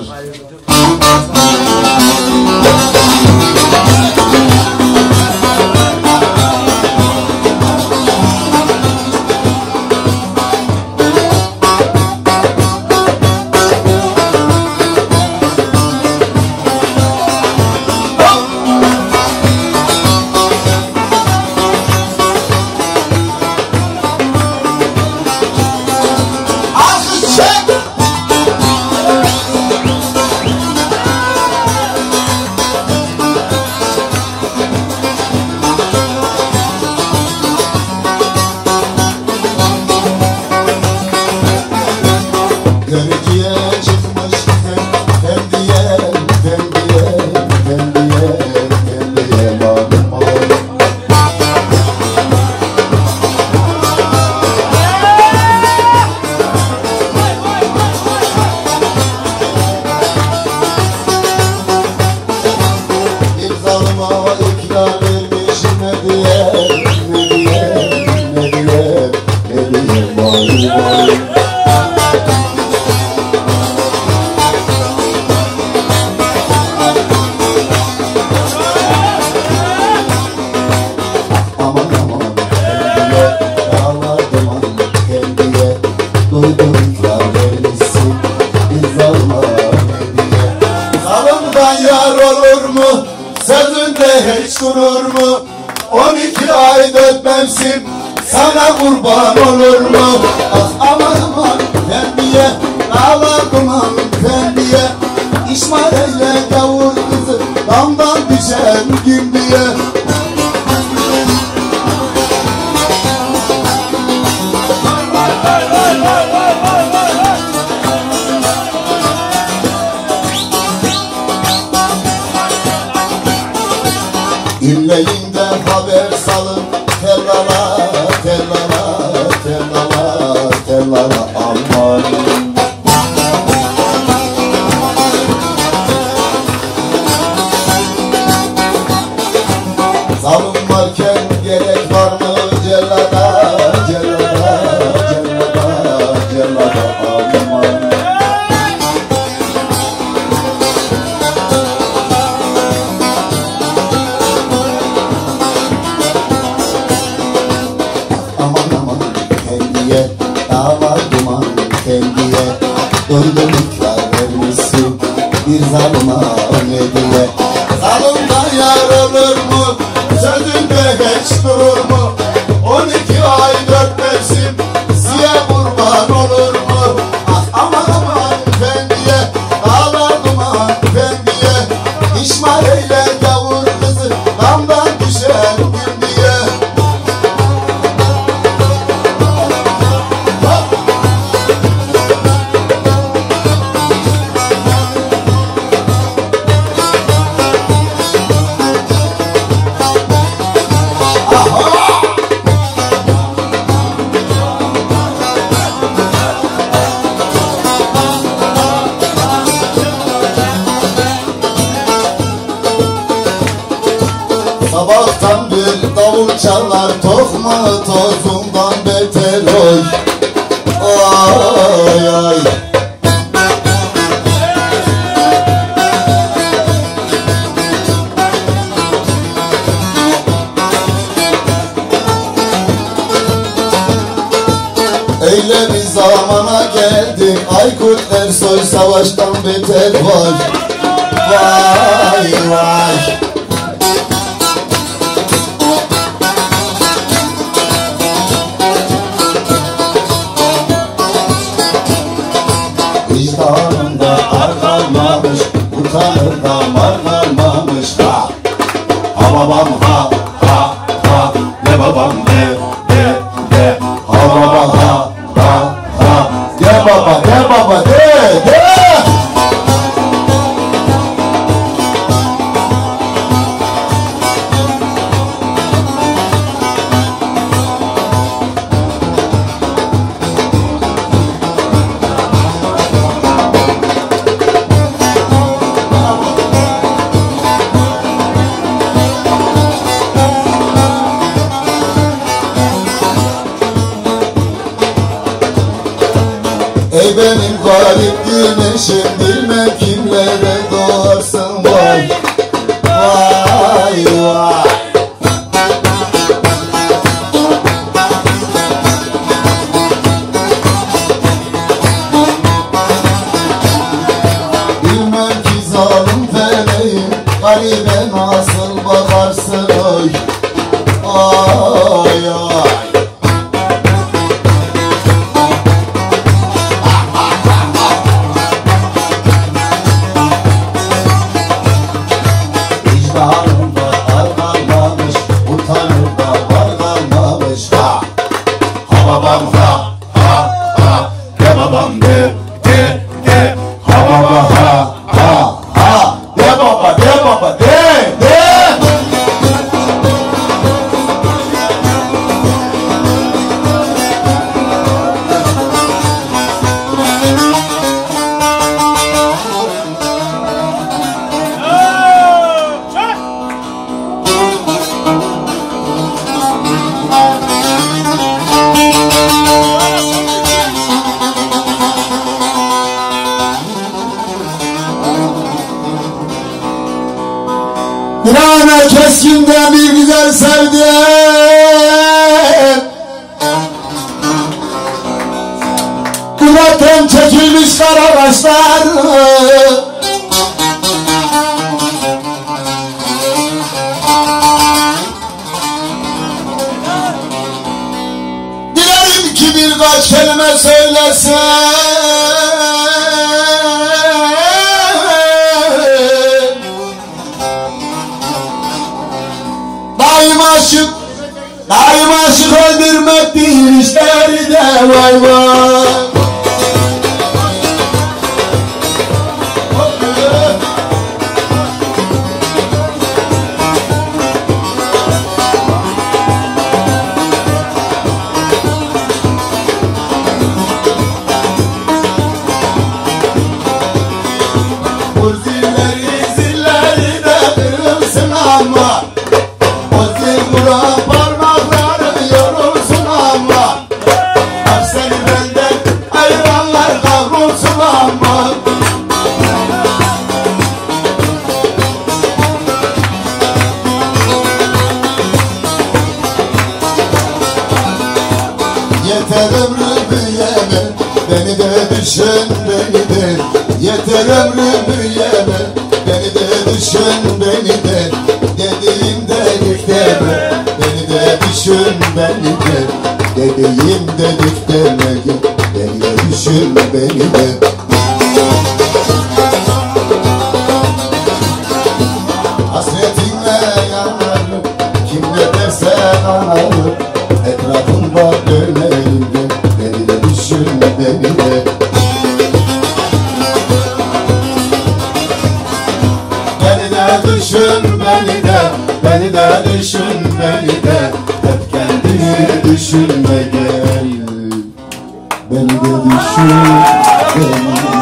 casa. Bir zalıma mu? 12 ay dökmemsin Sana kurban olur mu? Ah aman aman kendiye Dağlar duman kendiye İsmail'e gavur kızı Damdan düşen gün diye have kendiye Dava duman kendiye Doydum ikrar vermişsin Bir zalıma ne diye Zalımdan yar olur mu? Sözünde geç durur zamana geldik. Aykut Ersoy savaştan beter var. Vay vay. Vicdanında ar kalmamış Utanır da mar kalmamış Ha! Ha babam ha ha ha. Ne babam ne için bilmem ana keskinden bir güzel sevdim Dudaktan çekilmiş kara başlar Dilerim ki birkaç kelime söylesin de vay Yeter ömrü büyüyeme Beni de düşün beni de. Dediğim dedik deme Beni de düşün beni de. Dediğim dedik deme Beni de düşün beni de de düşün beni de Beni de düşün beni de. Hep kendini düşünme gel. Beni de düşün beni de